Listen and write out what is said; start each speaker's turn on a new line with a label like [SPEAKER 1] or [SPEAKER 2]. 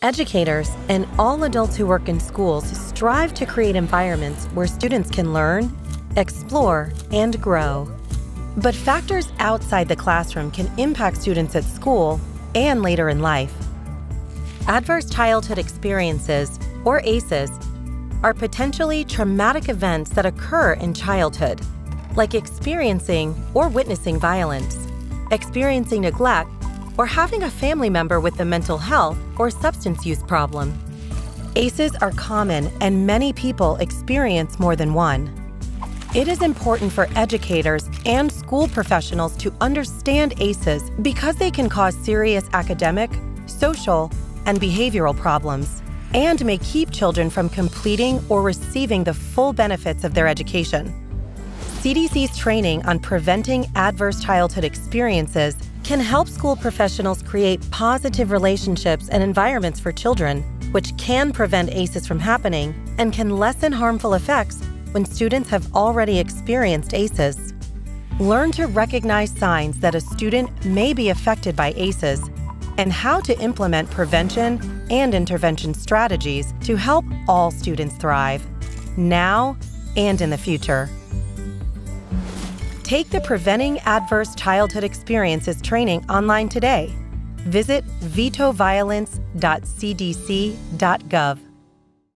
[SPEAKER 1] Educators and all adults who work in schools strive to create environments where students can learn, explore, and grow. But factors outside the classroom can impact students at school and later in life. Adverse childhood experiences, or ACEs, are potentially traumatic events that occur in childhood, like experiencing or witnessing violence, experiencing neglect, or having a family member with a mental health or substance use problem. ACEs are common and many people experience more than one. It is important for educators and school professionals to understand ACEs because they can cause serious academic, social, and behavioral problems, and may keep children from completing or receiving the full benefits of their education. CDC's training on preventing adverse childhood experiences can help school professionals create positive relationships and environments for children, which can prevent ACEs from happening and can lessen harmful effects when students have already experienced ACEs. Learn to recognize signs that a student may be affected by ACEs and how to implement prevention and intervention strategies to help all students thrive, now and in the future. Take the Preventing Adverse Childhood Experiences training online today. Visit vetoviolence.cdc.gov.